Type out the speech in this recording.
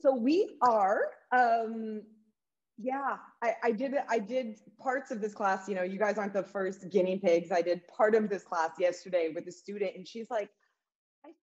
so we are. Um, yeah, I, I did. I did parts of this class. You know, you guys aren't the first guinea pigs. I did part of this class yesterday with a student, and she's like,